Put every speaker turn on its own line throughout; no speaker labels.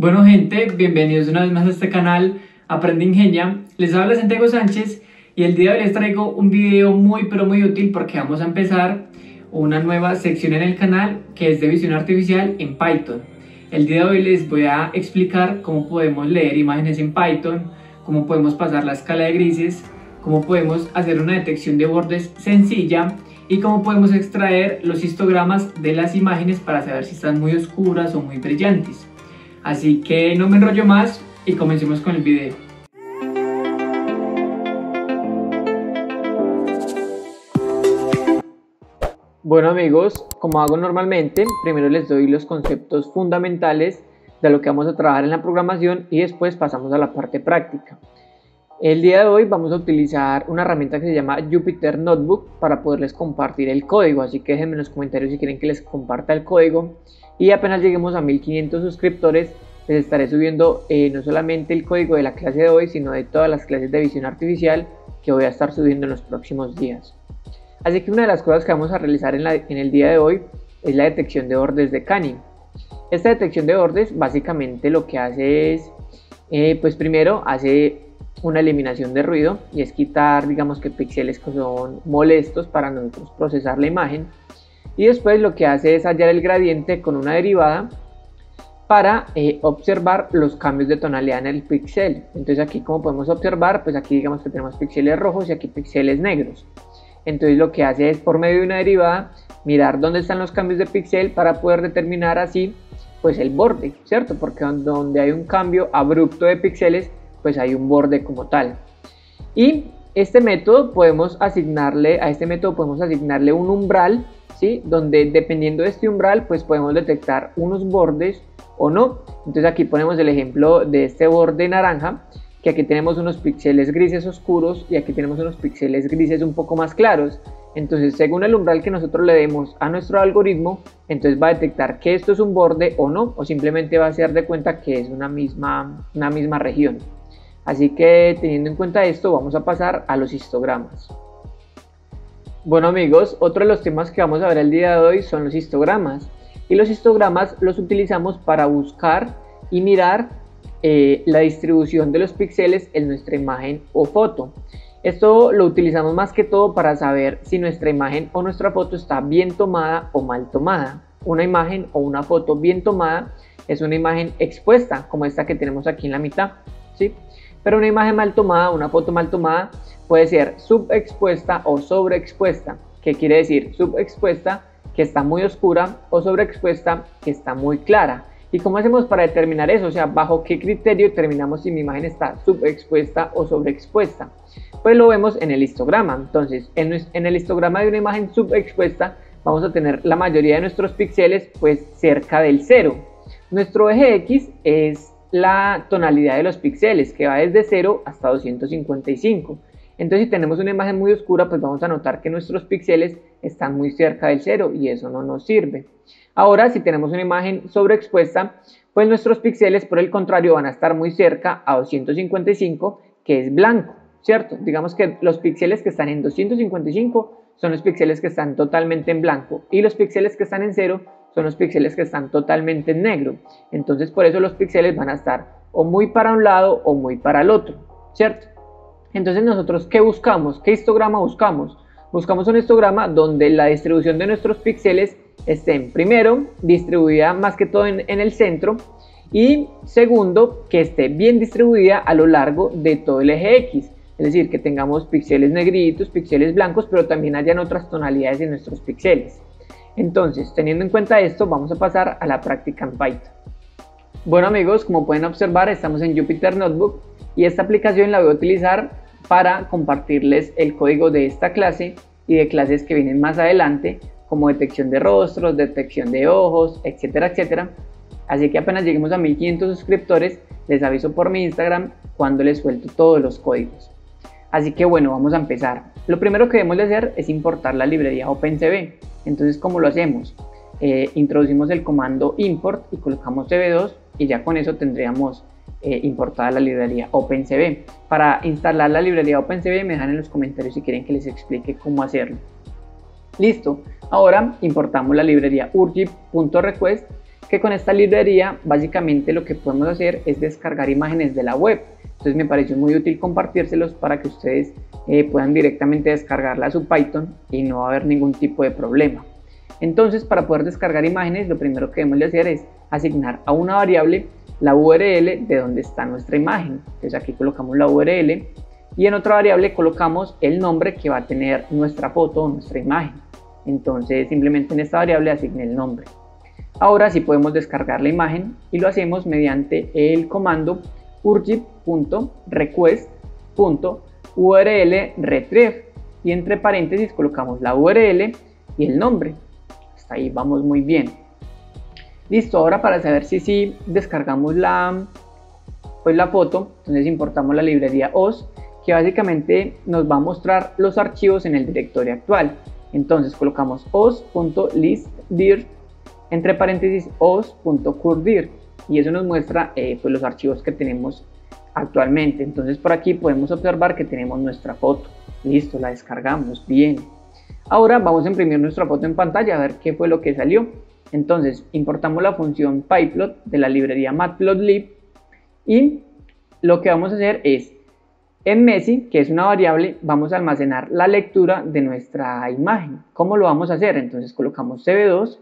Bueno gente, bienvenidos una vez más a este canal Aprende Ingenia. Les habla Santiago Sánchez y el día de hoy les traigo un video muy pero muy útil porque vamos a empezar una nueva sección en el canal que es de visión artificial en Python. El día de hoy les voy a explicar cómo podemos leer imágenes en Python, cómo podemos pasar la escala de grises, cómo podemos hacer una detección de bordes sencilla y cómo podemos extraer los histogramas de las imágenes para saber si están muy oscuras o muy brillantes. Así que no me enrollo más y comencemos con el video. Bueno amigos, como hago normalmente, primero les doy los conceptos fundamentales de lo que vamos a trabajar en la programación y después pasamos a la parte práctica. El día de hoy vamos a utilizar una herramienta que se llama Jupyter Notebook para poderles compartir el código, así que déjenme en los comentarios si quieren que les comparta el código y apenas lleguemos a 1500 suscriptores les estaré subiendo eh, no solamente el código de la clase de hoy, sino de todas las clases de visión artificial que voy a estar subiendo en los próximos días. Así que una de las cosas que vamos a realizar en, el día de hoy es la detección de bordes de Canning. Esta detección de bordes básicamente lo que hace es, eh, pues primero hace una eliminación de ruido y es quitar digamos que píxeles que son molestos para nosotros procesar la imagen y después lo que hace es hallar el gradiente con una derivada para eh, observar los cambios de tonalidad en el píxel. Entonces aquí como podemos observar pues aquí digamos que tenemos píxeles rojos y aquí píxeles negros. Entonces lo que hace es por medio de una derivada mirar dónde están los cambios de píxel para poder determinar así pues el borde cierto porque donde hay un cambio abrupto de píxeles pues hay un borde como tal. Y este método podemos asignarle, a este método podemos asignarle un umbral, ¿sí? Donde dependiendo de este umbral, pues podemos detectar unos bordes o no. Entonces aquí ponemos el ejemplo de este borde naranja, que aquí tenemos unos píxeles grises oscuros y aquí tenemos unos píxeles grises un poco más claros. Entonces, según el umbral que nosotros le demos a nuestro algoritmo, entonces va a detectar que esto es un borde o no, o simplemente va a hacer de cuenta que es una misma, una misma región. Así que teniendo en cuenta esto vamos a pasar a los histogramas. Bueno amigos, otro de los temas que vamos a ver el día de hoy son los histogramas. Y los histogramas los utilizamos para buscar y mirar eh, la distribución de los píxeles en nuestra imagen o foto. Esto lo utilizamos más que todo para saber si nuestra imagen o nuestra foto está bien tomada o mal tomada. Una imagen o una foto bien tomada es una imagen expuesta, como esta que tenemos aquí en la mitad. ¿sí? Pero una imagen mal tomada, una foto mal tomada, puede ser subexpuesta o sobreexpuesta. ¿Qué quiere decir? Subexpuesta, que está muy oscura, o sobreexpuesta, que está muy clara. ¿Y cómo hacemos para determinar eso? O sea, ¿bajo qué criterio determinamos si mi imagen está subexpuesta o sobreexpuesta? Pues lo vemos en el histograma. Entonces, en, en el histograma de una imagen subexpuesta, vamos a tener la mayoría de nuestros píxeles pues cerca del cero. Nuestro eje X es la tonalidad de los píxeles que va desde 0 hasta 255. Entonces si tenemos una imagen muy oscura pues vamos a notar que nuestros píxeles están muy cerca del 0 y eso no nos sirve. Ahora si tenemos una imagen sobreexpuesta pues nuestros píxeles por el contrario van a estar muy cerca a 255 que es blanco, ¿cierto? Digamos que los píxeles que están en 255 son los píxeles que están totalmente en blanco y los píxeles que están en 0 son los píxeles que están totalmente en negro. Entonces por eso los píxeles van a estar o muy para un lado o muy para el otro, ¿cierto? Entonces nosotros, ¿qué buscamos? ¿Qué histograma buscamos? Buscamos un histograma donde la distribución de nuestros píxeles esté primero distribuida más que todo en, en el centro y segundo que esté bien distribuida a lo largo de todo el eje X. Es decir, que tengamos píxeles negritos, píxeles blancos, pero también hayan otras tonalidades en nuestros píxeles. Entonces, teniendo en cuenta esto, vamos a pasar a la práctica en Python. Bueno amigos, como pueden observar, estamos en Jupyter Notebook y esta aplicación la voy a utilizar para compartirles el código de esta clase y de clases que vienen más adelante, como detección de rostros, detección de ojos, etcétera, etcétera. Así que apenas lleguemos a 1500 suscriptores, les aviso por mi Instagram cuando les suelto todos los códigos. Así que bueno, vamos a empezar. Lo primero que debemos de hacer es importar la librería OpenCV. Entonces, ¿cómo lo hacemos? Eh, introducimos el comando import y colocamos cv2 y ya con eso tendríamos eh, importada la librería OpenCV. Para instalar la librería OpenCV me dejan en los comentarios si quieren que les explique cómo hacerlo. Listo, ahora importamos la librería urgip.request que con esta librería básicamente lo que podemos hacer es descargar imágenes de la web. Entonces me pareció muy útil compartírselos para que ustedes eh, puedan directamente descargarla a su Python y no va a haber ningún tipo de problema. Entonces para poder descargar imágenes lo primero que debemos de hacer es asignar a una variable la URL de donde está nuestra imagen. Entonces aquí colocamos la URL y en otra variable colocamos el nombre que va a tener nuestra foto o nuestra imagen. Entonces simplemente en esta variable asigné el nombre. Ahora sí podemos descargar la imagen y lo hacemos mediante el comando urgit.request.url retrieve y entre paréntesis colocamos la URL y el nombre. Hasta ahí vamos muy bien. Listo, ahora para saber si sí descargamos la, pues la foto, entonces importamos la librería OS que básicamente nos va a mostrar los archivos en el directorio actual. Entonces colocamos os.listdir entre paréntesis os.curdir y eso nos muestra eh, pues los archivos que tenemos actualmente. Entonces por aquí podemos observar que tenemos nuestra foto. Listo, la descargamos. Bien. Ahora vamos a imprimir nuestra foto en pantalla a ver qué fue lo que salió. Entonces importamos la función pyplot de la librería matplotlib y lo que vamos a hacer es en Messi, que es una variable, vamos a almacenar la lectura de nuestra imagen. ¿Cómo lo vamos a hacer? Entonces colocamos cb2,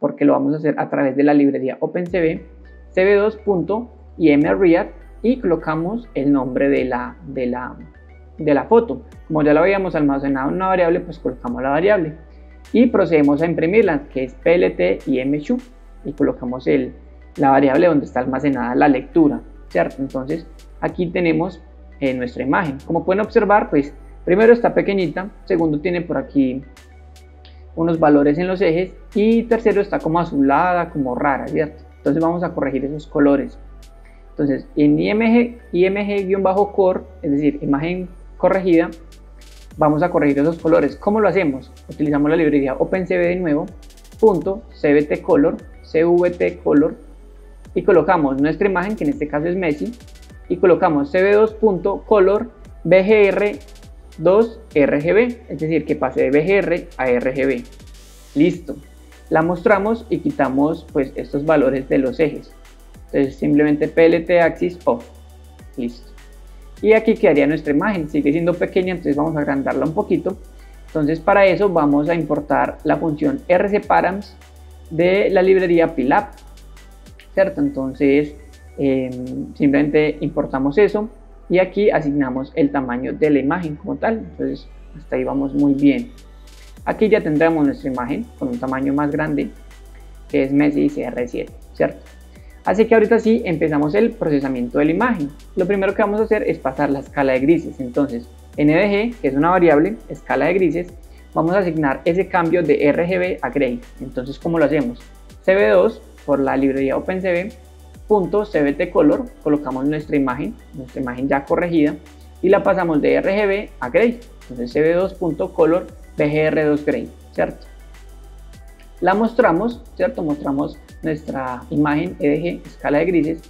porque lo vamos a hacer a través de la librería OpenCV, cb2.imread y colocamos el nombre de la, de, la, de la foto. Como ya lo habíamos almacenado en una variable, pues colocamos la variable. Y procedemos a imprimirla, que es plt imshoe, y colocamos el, la variable donde está almacenada la lectura, ¿cierto? Entonces aquí tenemos en nuestra imagen. Como pueden observar, pues primero está pequeñita, segundo tiene por aquí unos valores en los ejes y tercero está como azulada, como rara, ¿cierto? Entonces vamos a corregir esos colores. Entonces en IMG, IMG-core, es decir, imagen corregida, vamos a corregir esos colores. ¿Cómo lo hacemos? Utilizamos la librería OpenCV de nuevo, punto CVT color, CVT color, y colocamos nuestra imagen, que en este caso es Messi, y colocamos cb2.color bgr2rgb, es decir, que pase de bgr a rgb. Listo. La mostramos y quitamos pues estos valores de los ejes. Entonces simplemente plt axis off. Listo. Y aquí quedaría nuestra imagen. Sigue siendo pequeña, entonces vamos a agrandarla un poquito. Entonces para eso vamos a importar la función rcparams de la librería PILAB. ¿Cierto? Entonces Em, simplemente importamos eso y aquí asignamos el tamaño de la imagen como tal. Entonces hasta ahí vamos muy bien. Aquí ya tendremos nuestra imagen con un tamaño más grande que es Messi CR7, ¿cierto? Así que ahorita sí empezamos el procesamiento de la imagen. Lo primero que vamos a hacer es pasar la escala de grises. Entonces, NDG, que es una variable, escala de grises, vamos a asignar ese cambio de RGB a Gray. Entonces, ¿cómo lo hacemos? CB2 por la librería OpenCV .cbt color, colocamos nuestra imagen, nuestra imagen ya corregida y la pasamos de RGB a gray. Entonces cb2.color bgr2 gray, ¿cierto? La mostramos, ¿cierto? Mostramos nuestra imagen EDG, escala de grises,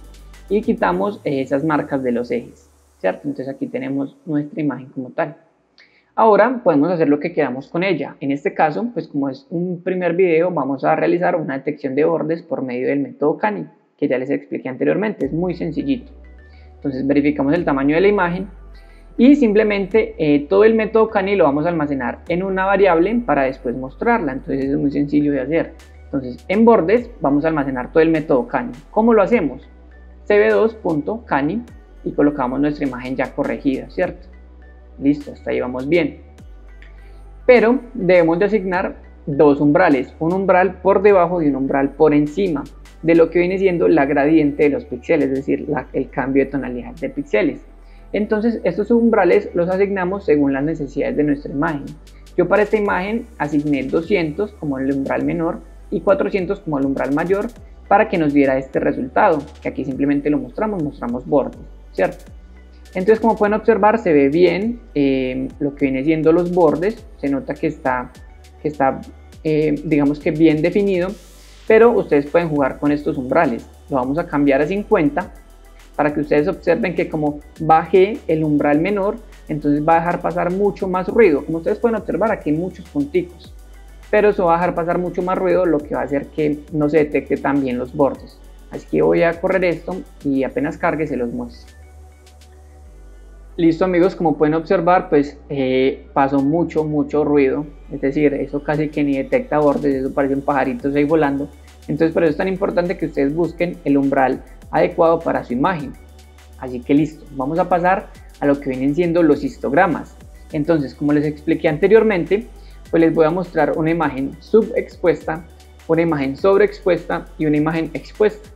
y quitamos esas marcas de los ejes, ¿cierto? Entonces aquí tenemos nuestra imagen como tal. Ahora podemos hacer lo que queramos con ella. En este caso, pues como es un primer video, vamos a realizar una detección de bordes por medio del método CANI que ya les expliqué anteriormente, es muy sencillito. Entonces verificamos el tamaño de la imagen y simplemente eh, todo el método cani lo vamos a almacenar en una variable para después mostrarla, entonces es muy sencillo de hacer. Entonces en bordes vamos a almacenar todo el método cani. ¿Cómo lo hacemos? cb2.cani y colocamos nuestra imagen ya corregida, ¿cierto? Listo, hasta ahí vamos bien. Pero debemos de asignar dos umbrales, un umbral por debajo y un umbral por encima de lo que viene siendo la gradiente de los píxeles, es decir, el cambio de tonalidad de píxeles. Entonces, estos umbrales los asignamos según las necesidades de nuestra imagen. Yo para esta imagen asigné 200 como el umbral menor y 400 como el umbral mayor para que nos diera este resultado, que aquí simplemente lo mostramos, mostramos bordes, ¿cierto? Entonces, como pueden observar, se ve bien eh, lo que viene siendo los bordes, se nota que está, que está eh, digamos que bien definido pero ustedes pueden jugar con estos umbrales. Lo vamos a cambiar a 50 para que ustedes observen que como bajé el umbral menor, entonces va a dejar pasar mucho más ruido. Como ustedes pueden observar, aquí hay muchos punticos. pero eso va a dejar pasar mucho más ruido, lo que va a hacer que no se detecte tan bien los bordes. Así que voy a correr esto y apenas cargue se los muestro. Listo amigos, como pueden observar, pues eh, pasó mucho, mucho ruido. Es decir, eso casi que ni detecta bordes, eso parecen pajaritos ahí volando. Entonces por eso es tan importante que ustedes busquen el umbral adecuado para su imagen. Así que listo, vamos a pasar a lo que vienen siendo los histogramas. Entonces, como les expliqué anteriormente, pues les voy a mostrar una imagen subexpuesta, una imagen sobreexpuesta y una imagen expuesta,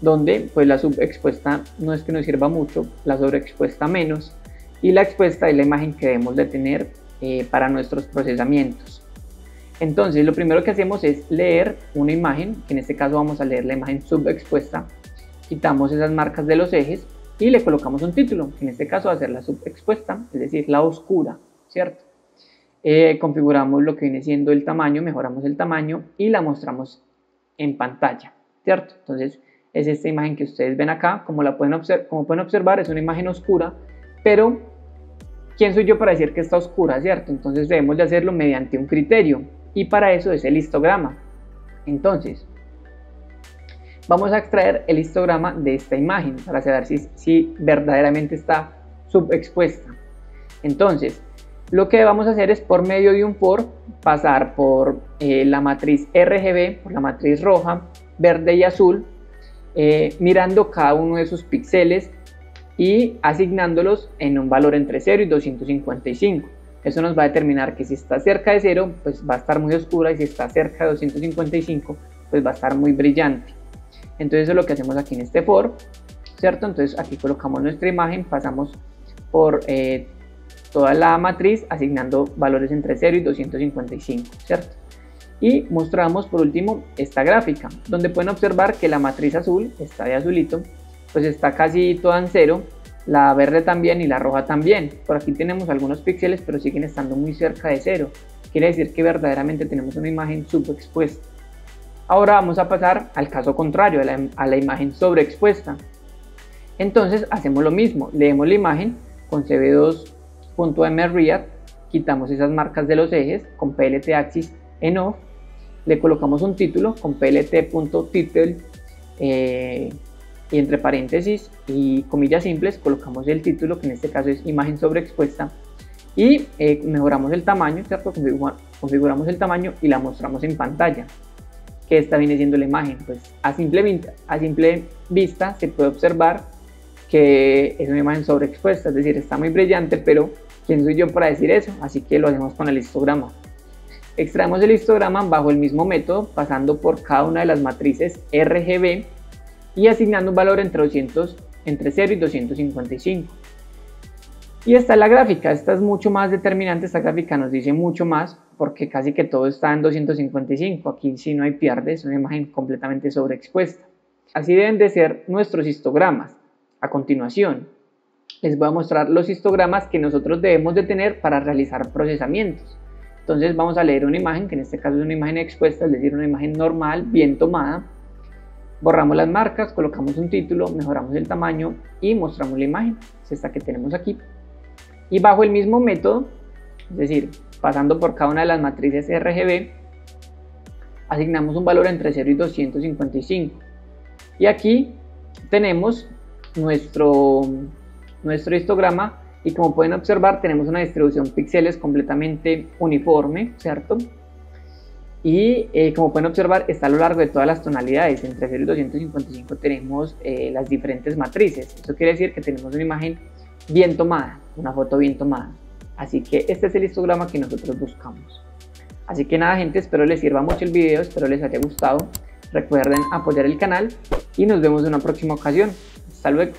donde pues la subexpuesta no es que nos sirva mucho, la sobreexpuesta menos, y la expuesta es la imagen que debemos de tener eh, para nuestros procesamientos. Entonces lo primero que hacemos es leer una imagen, que en este caso vamos a leer la imagen subexpuesta, quitamos esas marcas de los ejes y le colocamos un título, en este caso va a ser la subexpuesta, es decir, la oscura, ¿cierto? Eh, configuramos lo que viene siendo el tamaño, mejoramos el tamaño y la mostramos en pantalla, ¿cierto? Entonces es esta imagen que ustedes ven acá, como, la pueden, como pueden observar es una imagen oscura, pero ¿quién soy yo para decir que está oscura, cierto? Entonces debemos de hacerlo mediante un criterio y para eso es el histograma. Entonces, vamos a extraer el histograma de esta imagen para saber si, si verdaderamente está subexpuesta. Entonces, lo que vamos a hacer es por medio de un for pasar por eh, la matriz RGB, por la matriz roja, verde y azul, eh, mirando cada uno de sus píxeles y asignándolos en un valor entre 0 y 255. Eso nos va a determinar que si está cerca de 0, pues va a estar muy oscura y si está cerca de 255, pues va a estar muy brillante. Entonces eso es lo que hacemos aquí en este for, ¿cierto? Entonces aquí colocamos nuestra imagen, pasamos por eh, toda la matriz asignando valores entre 0 y 255, ¿cierto? Y mostramos por último esta gráfica, donde pueden observar que la matriz azul, está de azulito, pues está casi toda en cero, la verde también y la roja también. Por aquí tenemos algunos píxeles, pero siguen estando muy cerca de cero. Quiere decir que verdaderamente tenemos una imagen subexpuesta. Ahora vamos a pasar al caso contrario, a la, imagen sobreexpuesta. Entonces hacemos lo mismo, leemos la imagen con cb2.mread, quitamos esas marcas de los ejes con plt axis en off, le colocamos un título con plt.title eh, y entre paréntesis y comillas simples colocamos el título que en este caso es imagen sobreexpuesta y eh, mejoramos el tamaño, ¿cierto? configuramos el tamaño y la mostramos en pantalla que esta viene siendo la imagen pues a simple, a simple vista se puede observar que es una imagen sobreexpuesta es decir está muy brillante pero ¿quién soy yo para decir eso? así que lo hacemos con el histograma extraemos el histograma bajo el mismo método pasando por cada una de las matrices RGB y asignando un valor entre, 200, entre 0 y 255. Y esta es la gráfica, esta es mucho más determinante, esta gráfica nos dice mucho más porque casi que todo está en 255, aquí si no hay pierde, es una imagen completamente sobreexpuesta. Así deben de ser nuestros histogramas. A continuación, les voy a mostrar los histogramas que nosotros debemos de tener para realizar procesamientos. Entonces vamos a leer una imagen, que en este caso es una imagen expuesta, es decir, una imagen normal, bien tomada, Borramos las marcas, colocamos un título, mejoramos el tamaño y mostramos la imagen, es esta que tenemos aquí. Y bajo el mismo método, es decir, pasando por cada una de las matrices RGB, asignamos un valor entre 0 y 255. Y aquí tenemos nuestro, nuestro histograma y como pueden observar tenemos una distribución píxeles completamente uniforme, ¿cierto? Y eh, como pueden observar, está a lo largo de todas las tonalidades. Entre 0 y 255 tenemos eh, las diferentes matrices. Eso quiere decir que tenemos una imagen bien tomada, una foto bien tomada. Así que este es el histograma que nosotros buscamos. Así que nada gente, espero les sirva mucho el video, espero les haya gustado. Recuerden apoyar el canal y nos vemos en una próxima ocasión. Hasta luego.